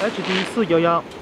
hd 四幺幺。